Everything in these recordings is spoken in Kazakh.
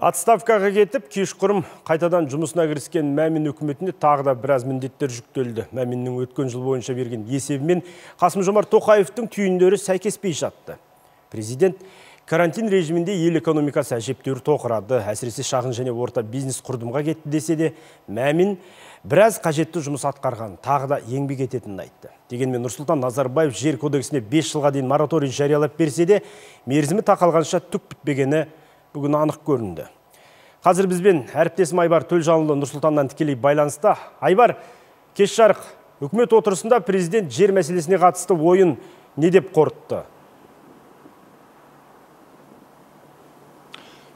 Отставкаға кетіп, кешқұрым қайтадан жұмысына кіріскен Мәмин үкіметіне тағы да біраз міндеттер жүктелді. Мәминнің өткен жыл бойынша берген есебімен Қасым Жомарт Тоқаевтың түйіндері сәйкеспей жатты. Президент карантин режимінде ел экономикасы әжептеуір тоқырады, әсіресе шағын және орта бизнес құрдымға кетті десе де, Мәмин біраз қажетті жұмыс атқарған, тағы да еңбек ететінін айтты. Дегенмен Нұрсұлтан Назарбаев жер кодексіне 5 жылға дейін мораторий жариялап берсе де, мерзімі тақалғанша түк бітпегені бүгін анық көрінді. Қазір бізбен әріптесім Айбар Төлжанұлы Нұрсұлтаннан тікелей байланыста. Айбар, кеш жарық, үкімет отырысында президент жер мәселесіне қатысты ойын не деп қорытты?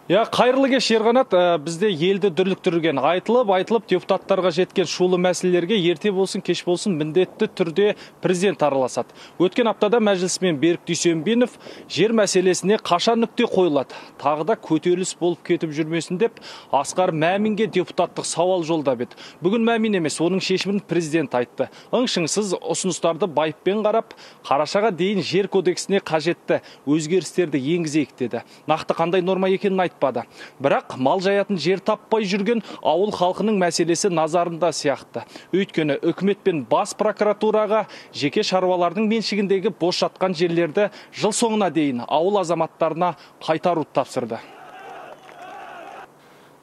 Я қайырлы кеш Ерғанат, ә, бізде елді дүрліктірген айтылып, айтылып депутаттарға жеткен шулы мәселелерге ерте болсын, кеш болсын міндетті түрде президент араласады. Өткен аптада мәжілісмен Берік Дүйсенбинов жер мәселесіне қашан нүкте қойылады. Тағы да көтеріліс болып кетіп жүрмесін деп Асқар Мәминге депутаттық сауал жолдап еді. Бүгін Мәмин емес, оның шешімін президент айтты. Ыңшыңсыз ұсыныстарды байыппен қарап, қарашаға дейін жер кодексіне қажетті өзгерістерді енгізейік деді. Нақты қандай норма екенін айтты айтпады бірақ мал жаятын жер таппай жүрген ауыл халқының мәселесі назарында сияқты. Өйткені үкімет пен бас прокуратураға жеке шаруалардың меншігіндегі бос жатқан жерлерді жыл соңына дейін ауыл азаматтарына қайтаруды тапсырды.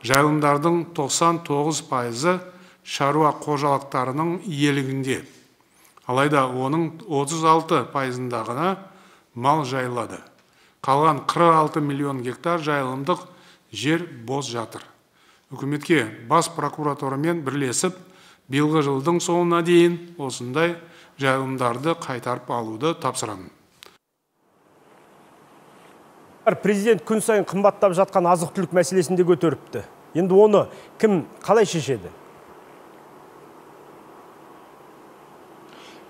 Жайылымдардың 99 пайызы шаруа қожалықтарының иелігінде. Алайда оның 36 пайызында ғана мал жайылады. Қалған 46 миллион гектар жайылымдық жер бос жатыр. Үкіметке бас прокуратурамен бірлесіп биылғы жылдың соңына дейін осындай жайылымдарды қайтарып алуды тапсырамын. Президент күн сайын қымбаттап жатқан азық түлік мәселесін де көтеріпті. Енді оны кім қалай шешеді?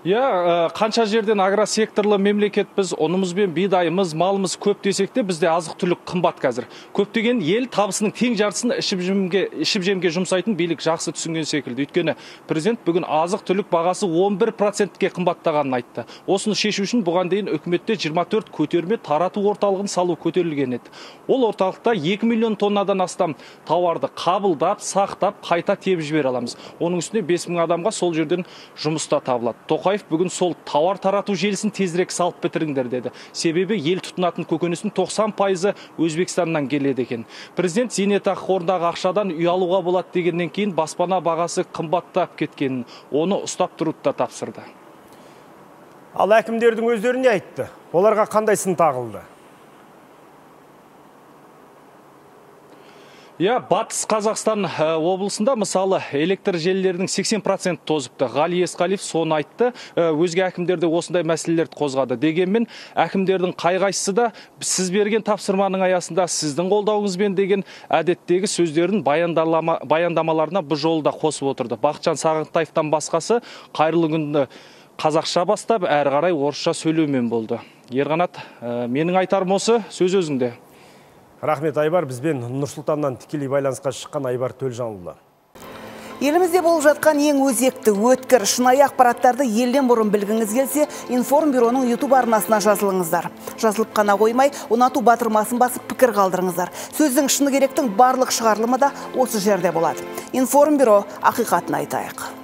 Иә, ә, қанша жерден агросекторлы мемлекетпіз, онымыз бен бидайымыз, малымыз көп десек те бізде азық түлік қымбат қазір. Көптеген ел табысының тең жартысын ішіп жемге, ішіп жемге жұмсайтын билік жақсы түсінген секілді. Өйткені президент бүгін азық түлік бағасы 11%-ке қымбаттағанын айтты. Осыны шешу үшін бұған дейін үкіметте 24 көтерме тарату орталығын салу көтерілген еді. Ол орталықта 2 миллион тоннадан астам тауарды қабылдап, сақтап, қайта тебіп жібере аламыз. Оның үстіне 5 мың адамға сол жерден жұмыста табылады. Тоқай тоқаев бүгін сол тауар тарату желісін тезірек салып бітіріңдер деді. Себебі ел тұтынатын көкөністің 90 пайызы өзбекстаннан келеді екен. Президент зейнетақы қорындағы ақшадан үй алуға болады дегеннен кейін баспана бағасы қымбаттап кеткенін оны ұстап тұруды тапсырды. Ал әкімдердің өздері не айтты. Оларға қандай сын тағылды? Иә, батыс Қазақстан э, облысында мысалы электр желілерінің 80% тозыпты. Ғали Есқалиев соны айтты. Э, өзге әкімдерде осындай мәселелерді қозғады. Дегенмен әкімдердің қай-қайсысы да сіз берген тапсырманың аясында сіздің қолдауыңызбен деген әдеттегі сөздерін баяндамаларына бұл жолы да қосып отырды. Бақытжан Сағынтаевтан басқасы қайырлы күнді қазақша бастап әрі қарай орысша сөйлеумен болды. Ерғанат, э, менің айтарым осы, сөз өзіңде. Рахмет Айбар, бізбен Нұрсұлтаннан тікелей байланысқа шыққан Айбар Төлжанұлы. Елімізде болып жатқан ең өзекті, өткір, шынайы ақпараттарды елден бұрын білгіңіз келсе, информбюроның YouTube арнасына жазылыңыздар. Жазылып қана қоймай, ұнату батырмасын басып пікір қалдырыңыздар. Сөздің шыны керектің барлық шығарылымы да осы жерде болады. Информбюро ақиқатын айтайық.